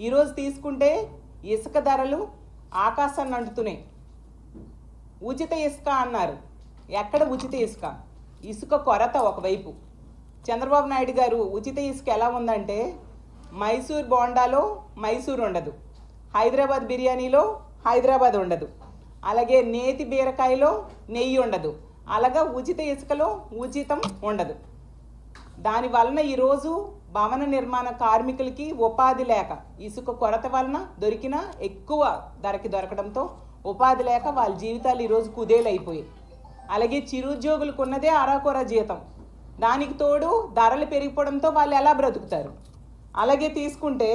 ఈరోజు తీసుకుంటే ఇసుక ధరలు ఆకాశాన్ని అంటుతున్నాయి. ఉచిత ఇసుక అన్నారు. ఎక్కడ ఉచిత ఇసుక? ఇసుక కొరత ఒకవైపు. చంద్రబాబు నాయుడు గారు ఉచిత ఇసుక ఎలా ఉందంటే మైసూర్ బోండాలో మైసూర్ ఉండదు. హైదరాబాద్ బిర్యానీలో హైదరాబాద్ ఉండదు. అలాగే నేతి బీరకాయలో నెయ్యి ఉండదు. అలాగా ఉచిత ఇసుకలో ఉచితం ఉండదు. దాని వలన ఈరోజు భవన నిర్మాణ కార్మికులకి ఉపాధి లేక ఇసుక కొరత వలన దొరికిన ఎక్కువ ధరకి దొరకడంతో ఉపాధి లేక వాళ్ళ జీవితాలు ఈరోజు కుదేలైపోయాయి. అలాగే చిరుద్యోగులకు ఉన్నదే అరాకొర జీతం. దానికి తోడు ధరలు పెరిగిపోవడంతో వాళ్ళు ఎలా బ్రతుకుతారు? అలాగే తీసుకుంటే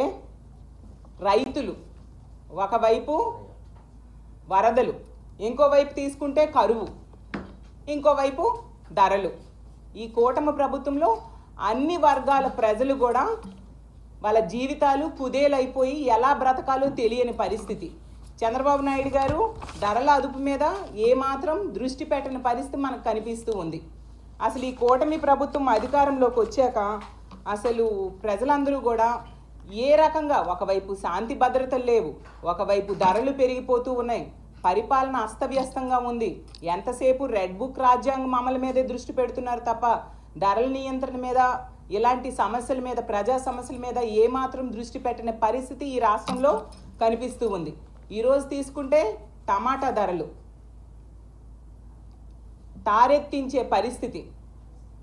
రైతులు ఒకవైపు వరదలు ఇంకోవైపు తీసుకుంటే కరువు ఇంకోవైపు ధరలు. ఈ కూటమి ప్రభుత్వంలో అన్ని వర్గాల ప్రజలు కూడా వాళ్ళ జీవితాలు కుదేలైపోయి ఎలా బ్రతకాలో తెలియని పరిస్థితి. చంద్రబాబు నాయుడు గారు ధరల అదుపు మీద ఏమాత్రం దృష్టి పెట్టని పరిస్థితి మనకు కనిపిస్తూ ఉంది. అసలు ఈ కూటమి ప్రభుత్వం అధికారంలోకి వచ్చాక అసలు ప్రజలందరూ కూడా ఏ రకంగా ఒకవైపు శాంతి భద్రతలు లేవు ఒకవైపు ధరలు పెరిగిపోతూ ఉన్నాయి పరిపాలన అస్తవ్యస్తంగా ఉంది ఎంతసేపు రెడ్ బుక్ రాజ్యాంగం అమలు మీదే దృష్టి పెడుతున్నారు తప్ప ధరల నియంత్రణ మీద ఇలాంటి సమస్యల మీద ప్రజా సమస్యల మీద ఏమాత్రం దృష్టి పెట్టని పరిస్థితి ఈ రాష్ట్రంలో కనిపిస్తూ ఉంది. ఈరోజు తీసుకుంటే టమాటా ధరలు తారెత్తించే పరిస్థితి.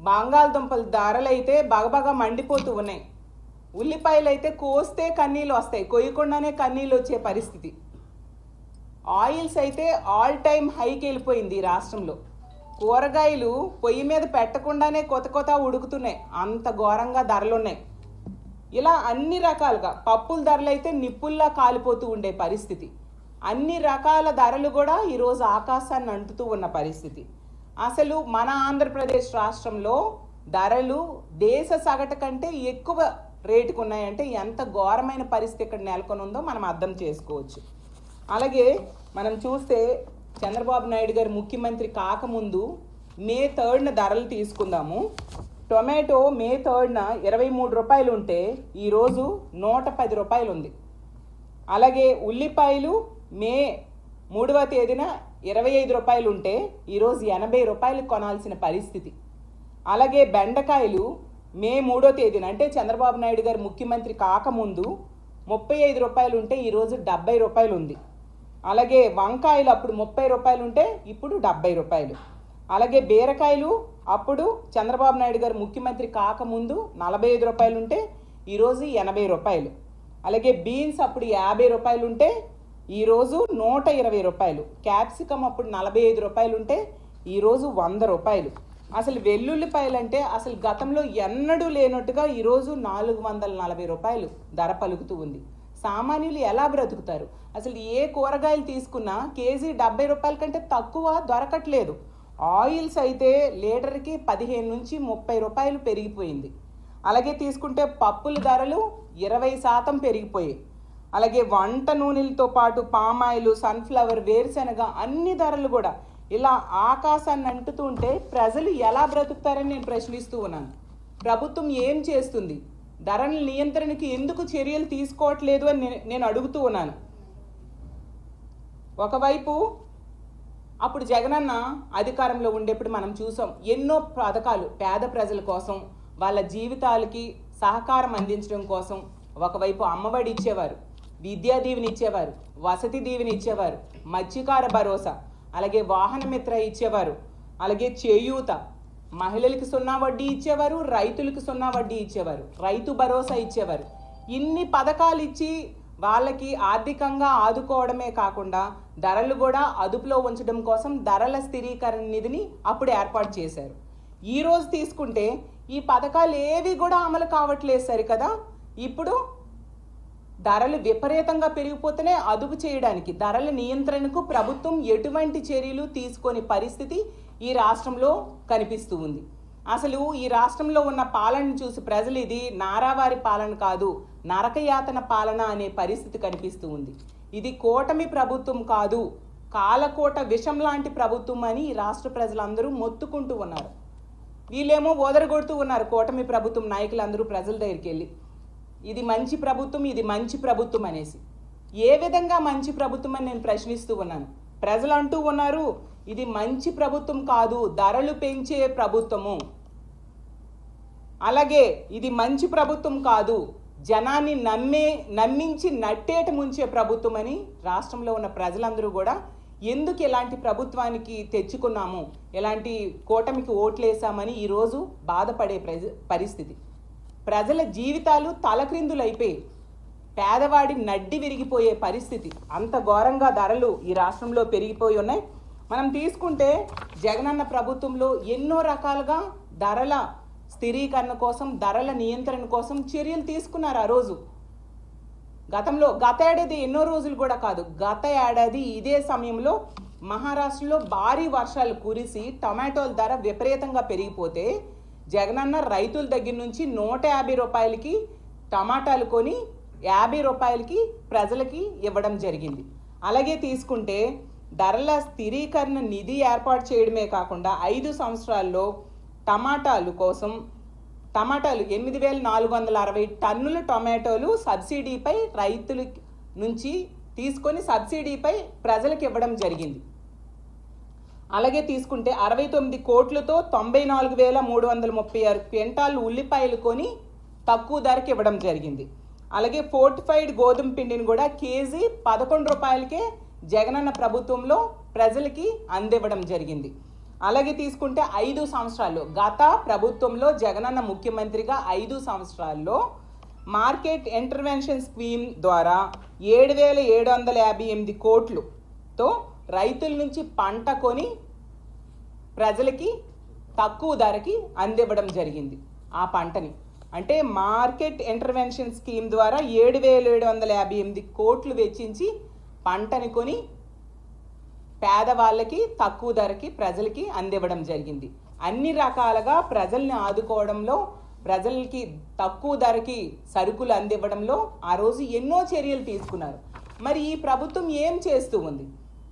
బంగాళదుంపల ధరలు అయితే బగబగా మండిపోతూ ఉన్నాయి. ఉల్లిపాయలు అయితే కోస్తే కన్నీళ్ళు వస్తాయి. కొయ్యకుండానే కన్నీళ్ళు వచ్చే పరిస్థితి. ఆయిల్స్ అయితే ఆల్ టైమ్ హైకి వెళ్ళిపోయింది ఈ రాష్ట్రంలో. కూరగాయలు పొయ్యి మీద పెట్టకుండానే కొత్త కొత్త ఉడుకుతున్నాయి. అంత ఘోరంగా ధరలు ఉన్నాయి ఇలా అన్ని రకాలుగా పప్పుల ధరలు అయితే నిప్పుల్లా కాలిపోతూ ఉండే పరిస్థితి. అన్ని రకాల ధరలు కూడా ఈరోజు ఆకాశాన్ని అంటుతూ ఉన్న పరిస్థితి. అసలు మన ఆంధ్రప్రదేశ్ రాష్ట్రంలో ధరలు దేశ సగటు కంటే ఎక్కువ రేటుకు ఉన్నాయంటే ఎంత ఘోరమైన పరిస్థితి ఇక్కడ నెలకొని ఉందో మనం అర్థం చేసుకోవచ్చు. అలాగే మనం చూస్తే చంద్రబాబు నాయుడు గారు ముఖ్యమంత్రి కాకముందు మే థర్డ్న ధరలు తీసుకుందాము. టొమాటో మే థర్డ్న ఇరవై మూడు రూపాయలు ఉంటే ఈరోజు నూట పది రూపాయలు ఉంది అలాగే ఉల్లిపాయలు మే మూడవ తేదీన ఇరవై ఐదు రూపాయలు ఉంటే ఈరోజు ఎనభై రూపాయలు కొనాల్సిన పరిస్థితి. అలాగే బెండకాయలు మే మూడో తేదీన అంటే చంద్రబాబు నాయుడు గారు ముఖ్యమంత్రి కాకముందు ముప్పై ఐదు రూపాయలు ఉంటే ఈరోజు డెబ్బై రూపాయలు ఉంది అలాగే వంకాయలు అప్పుడు ముప్పై రూపాయలు ఉంటే ఇప్పుడు డెబ్బై రూపాయలు. అలాగే బీరకాయలు అప్పుడు చంద్రబాబు నాయుడు గారు ముఖ్యమంత్రి కాకముందు నలభై ఐదు రూపాయలు ఉంటే ఈరోజు ఎనభై రూపాయలు. అలాగే బీన్స్ అప్పుడు యాభై రూపాయలు ఉంటే ఈరోజు నూట ఇరవై రూపాయలు. క్యాప్సికమ్ అప్పుడు నలభై ఐదు రూపాయలు ఉంటే ఈరోజు వంద రూపాయలు. అసలు వెల్లుల్లిపాయలు అంటే అసలు గతంలో ఎన్నడూ లేనట్టుగా ఈరోజు నాలుగు వందల నలభై రూపాయలు ధర పలుకుతూ ఉంది. సామాన్యులు ఎలా బ్రతుకుతారు? అసలు ఏ కూరగాయలు తీసుకున్నా కేజీ డెబ్బై రూపాయల కంటే తక్కువ దొరకట్లేదు. ఆయిల్స్ అయితే లీటర్కి పదిహేను నుంచి ముప్పై రూపాయలు పెరిగిపోయింది. అలాగే తీసుకుంటే పప్పుల ధరలు ఇరవై శాతం పెరిగిపోయాయి. అలాగే వంట నూనెలతో పాటు పామాయిల్ సన్ఫ్లవర్ వేరుశెనగ అన్ని ధరలు కూడా ఇలా ఆకాశాన్ని అంటుతూ ఉంటే ప్రజలు ఎలా బ్రతుకుతారని నేను ప్రశ్నిస్తూ ఉన్నాను. ప్రభుత్వం ఏం చేస్తుంది? ధరల నియంత్రణకి ఎందుకు చర్యలు తీసుకోవట్లేదు అని నేను- అడుగుతూ ఉన్నాను. ఒకవైపు అప్పుడు జగనన్న అధికారంలో ఉండేప్పుడు మనం చూసాం ఎన్నో పథకాలు పేద ప్రజల కోసం వాళ్ళ జీవితాలకి సహకారం అందించడం కోసం ఒకవైపు అమ్మఒడి ఇచ్చేవారు విద్యా దీవెని ఇచ్చేవారు వసతి దీవెని ఇచ్చేవారు మత్స్యకార భరోసా అలాగే వాహన మిత్ర ఇచ్చేవారు అలాగే చేయూత మహిళలకి సున్నా వడ్డీ ఇచ్చేవారు రైతులకు సున్నా వడ్డీ ఇచ్చేవారు రైతు భరోసా ఇచ్చేవారు. ఇన్ని పథకాలు ఇచ్చి వాళ్ళకి ఆర్థికంగా ఆదుకోవడమే కాకుండా ధరలు కూడా అదుపులో ఉంచడం కోసం ధరల స్థిరీకరణ నిధిని అప్పుడు ఏర్పాటు చేశారు. ఈరోజు తీసుకుంటే ఈ పథకాలు ఏవి కూడా అమలు కావట్లేదు సరికదా? ఇప్పుడు ధరలు విపరీతంగా పెరిగిపోతేనే అదుపు చేయడానికి ధరల నియంత్రణకు ప్రభుత్వం ఎటువంటి చర్యలు తీసుకొని పరిస్థితి ఈ రాష్ట్రంలో కనిపిస్తూ ఉంది. అసలు ఈ రాష్ట్రంలో ఉన్న పాలనను చూసి ప్రజలు ఇది నారావారి పాలన కాదు నరకయాతన పాలన అనే పరిస్థితి కనిపిస్తూ ఉంది. ఇది కూటమి ప్రభుత్వం కాదు కాలకోట విషం లాంటి ప్రభుత్వం అని రాష్ట్ర ప్రజలందరూ మొత్తుకుంటూ ఉన్నారు. వీళ్ళేమో ఓదరగొడుతూ ఉన్నారు కూటమి ప్రభుత్వం నాయకులందరూ ప్రజల దగ్గరికి వెళ్ళి. ఇది మంచి ప్రభుత్వం ఇది మంచి ప్రభుత్వం అనేసి. ఏ విధంగా మంచి ప్రభుత్వం అని నేను ప్రశ్నిస్తూ ఉన్నాను? ప్రజలు అంటూ ఉన్నారు ఇది మంచి ప్రభుత్వం కాదు ధరలు పెంచే ప్రభుత్వము. అలాగే ఇది మంచి ప్రభుత్వం కాదు జనాన్ని నమ్మే నమ్మించి నట్టేట ముంచే ప్రభుత్వం అని రాష్ట్రంలో ఉన్న ప్రజలందరూ కూడా ఎందుకు ఎలాంటి ప్రభుత్వానికి తెచ్చుకున్నాము ఎలాంటి కూటమికి ఓట్లేసామని ఈరోజు బాధపడే ప్రజ పరిస్థితి. ప్రజల జీవితాలు తలక్రిందులైపోయి పేదవాడి నడ్డి విరిగిపోయే పరిస్థితి. అంత ఘోరంగా ధరలు ఈ రాష్ట్రంలో పెరిగిపోయి ఉన్నాయి. మనం తీసుకుంటే జగనన్న ప్రభుత్వంలో ఎన్నో రకాలుగా ధరల స్థిరీకరణ కోసం ధరల నియంత్రణ కోసం చర్యలు తీసుకున్నారు ఆ రోజు. గతంలో గత ఏడాది ఎన్నో రోజులు కూడా కాదు గత ఏడాది ఇదే సమయంలో మహారాష్ట్రలో భారీ వర్షాలు కురిసి టమాటోల ధర విపరీతంగా పెరిగిపోతే జగనన్న రైతుల దగ్గర నుంచి నూట యాభై రూపాయలకి టమాటాలు కొని యాభై రూపాయలకి ప్రజలకి ఇవ్వడం జరిగింది. అలాగే తీసుకుంటే ధరల స్థిరీకరణ నిధి ఏర్పాటు చేయడమే కాకుండా ఐదు సంవత్సరాల్లో టమాటాలు కోసం టమాటాలు ఎనిమిది వేల నాలుగు వందల అరవై టన్నుల టొమాటోలు సబ్సిడీపై రైతుల నుంచి తీసుకొని సబ్సిడీపై ప్రజలకు ఇవ్వడం జరిగింది. అలాగే తీసుకుంటే అరవై తొమ్మిది కోట్లతో తొంభై నాలుగు వేల మూడు వందల ముప్పై ఆరు క్వింటాలు ఉల్లిపాయలు కొని తక్కువ ధరకి ఇవ్వడం జరిగింది. అలాగే ఫోర్టిఫైడ్ గోధుమ పిండిని కూడా కేజీ పదకొండు రూపాయలకే జగనన్న ప్రభుత్వంలో ప్రజలకి అందివ్వడం జరిగింది. అలాగే తీసుకుంటే ఐదు సంవత్సరాలు. గత ప్రభుత్వంలో జగనన్న ముఖ్యమంత్రిగా ఐదు సంవత్సరాల్లో మార్కెట్ ఇంటర్వెన్షన్ స్కీమ్ ద్వారా ఏడు వేల ఏడు వందల యాభై ఎనిమిది కోట్లుతో రైతుల నుంచి పంట కొని ప్రజలకి తక్కువ ధరకి అందివ్వడం జరిగింది ఆ పంటని. అంటే మార్కెట్ ఇంటర్వెన్షన్ స్కీమ్ ద్వారా ఏడు వేల ఏడు వందల యాభై ఎనిమిది కోట్లు వెచ్చించి పంటని కొని పేదవాళ్ళకి తక్కువ ధరకి ప్రజలకి అందివ్వడం జరిగింది. అన్ని రకాలుగా ప్రజల్ని ఆదుకోవడంలో ప్రజలకి తక్కువ ధరకి సరుకులు అందివ్వడంలో ఆ రోజు ఎన్నో చర్యలు తీసుకున్నారు. మరి ఈ ప్రభుత్వం ఏం చేస్తూ ఉంది?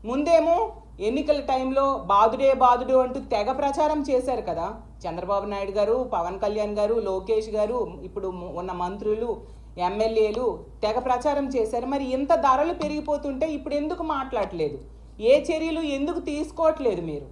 ముందేమో ఎన్నికల టైంలో బాదుడే బాదుడు అంటూ తెగ ప్రచారం చేశారు కదా. చంద్రబాబు నాయుడు గారు పవన్ కళ్యాణ్ గారు లోకేష్ గారు ఇప్పుడు ఉన్న మంత్రులు ఎమ్మెల్యేలు తెగ ప్రచారం చేశారు. మరి ఇంత ధరలు పెరిగిపోతుంటే ఇప్పుడు ఎందుకు మాట్లాడలేదు? ఏ చర్యలు ఎందుకు తీసుకోవట్లేదు మీరు?